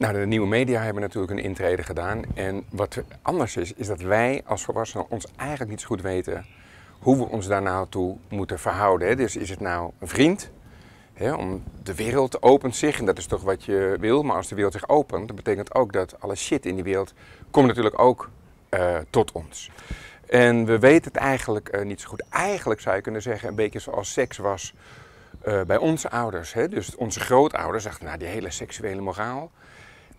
Nou, de nieuwe media hebben natuurlijk een intrede gedaan. En wat anders is, is dat wij als volwassenen ons eigenlijk niet zo goed weten hoe we ons daar nou toe moeten verhouden. Hè. Dus is het nou een vriend? Hè, om de wereld opent zich en dat is toch wat je wil. Maar als de wereld zich opent, dat betekent ook dat alle shit in die wereld komt natuurlijk ook uh, tot ons. En we weten het eigenlijk uh, niet zo goed. Eigenlijk zou je kunnen zeggen, een beetje zoals seks was uh, bij onze ouders. Hè? Dus onze grootouders dachten, nou die hele seksuele moraal,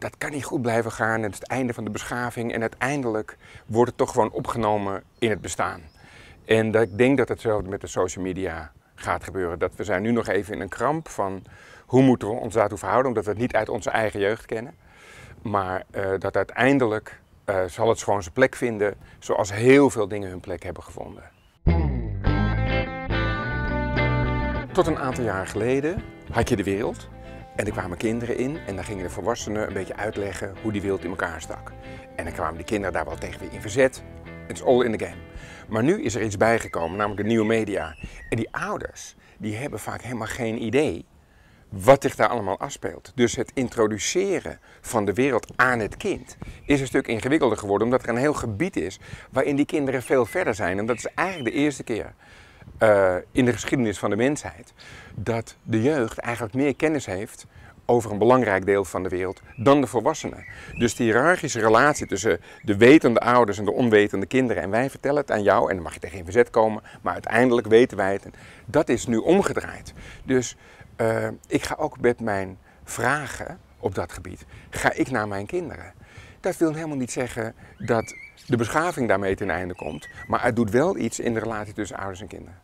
dat kan niet goed blijven gaan. Het is het einde van de beschaving en uiteindelijk wordt het toch gewoon opgenomen in het bestaan. En dat, ik denk dat hetzelfde met de social media gaat gebeuren. Dat we zijn nu nog even in een kramp van hoe moeten we ons daartoe verhouden, omdat we het niet uit onze eigen jeugd kennen. Maar uh, dat uiteindelijk uh, zal het gewoon zijn plek vinden, zoals heel veel dingen hun plek hebben gevonden. Tot een aantal jaar geleden had je de wereld en er kwamen kinderen in en dan gingen de volwassenen een beetje uitleggen hoe die wereld in elkaar stak. En dan kwamen die kinderen daar wel tegen weer in verzet. It's all in the game. Maar nu is er iets bijgekomen, namelijk de nieuwe media. En die ouders, die hebben vaak helemaal geen idee wat zich daar allemaal afspeelt. Dus het introduceren van de wereld aan het kind is een stuk ingewikkelder geworden, omdat er een heel gebied is waarin die kinderen veel verder zijn. En dat is eigenlijk de eerste keer uh, in de geschiedenis van de mensheid dat de jeugd eigenlijk meer kennis heeft over een belangrijk deel van de wereld dan de volwassenen. Dus die hiërarchische relatie tussen de wetende ouders en de onwetende kinderen. En wij vertellen het aan jou en dan mag je tegen in verzet komen, maar uiteindelijk weten wij het. Dat is nu omgedraaid. Dus uh, ik ga ook met mijn vragen op dat gebied, ga ik naar mijn kinderen. Dat wil helemaal niet zeggen dat de beschaving daarmee ten einde komt, maar het doet wel iets in de relatie tussen ouders en kinderen.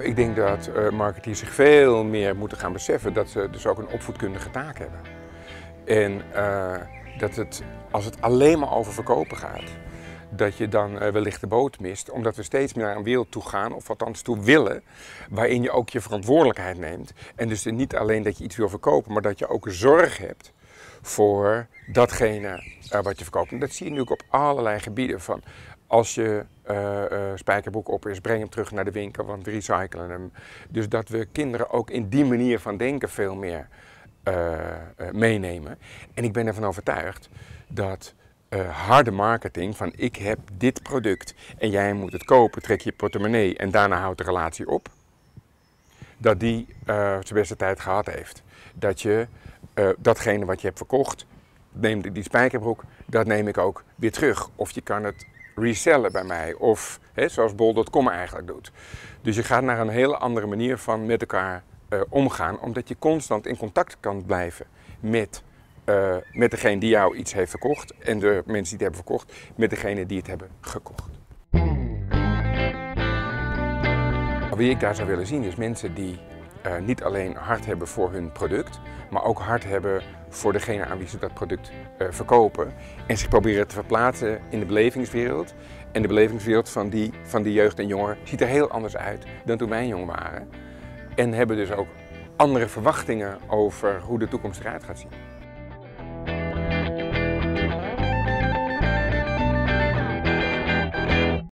Ik denk dat uh, marketeers zich veel meer moeten gaan beseffen dat ze dus ook een opvoedkundige taak hebben. En uh, dat het, als het alleen maar over verkopen gaat, dat je dan uh, wellicht de boot mist. Omdat we steeds meer naar een wereld toe gaan, of althans toe willen, waarin je ook je verantwoordelijkheid neemt. En dus niet alleen dat je iets wil verkopen, maar dat je ook zorg hebt voor datgene uh, wat je verkoopt. En dat zie je nu ook op allerlei gebieden. Van als je uh, spijkerbroek op is, breng hem terug naar de winkel, want we recyclen hem. Dus dat we kinderen ook in die manier van denken veel meer meenemen. En ik ben ervan overtuigd dat harde marketing van ik heb dit product en jij moet het kopen, trek je portemonnee en daarna houdt de relatie op. Dat die zijn beste tijd gehad heeft. Dat je uh, datgene wat je hebt verkocht, neem die spijkerbroek, dat neem ik ook weer terug. Of je kan het resellen bij mij, of hè, zoals bol.com eigenlijk doet. Dus je gaat naar een hele andere manier van met elkaar uh, omgaan, omdat je constant in contact kan blijven met, uh, met degene die jou iets heeft verkocht en de mensen die het hebben verkocht, met degene die het hebben gekocht. Wie ik daar zou willen zien is mensen die uh, niet alleen hard hebben voor hun product, maar ook hard hebben voor degene aan wie ze dat product uh, verkopen. En zich proberen te verplaatsen in de belevingswereld. En de belevingswereld van die, van die jeugd en jongeren ziet er heel anders uit dan toen wij jong waren. En hebben dus ook andere verwachtingen over hoe de toekomst eruit gaat zien.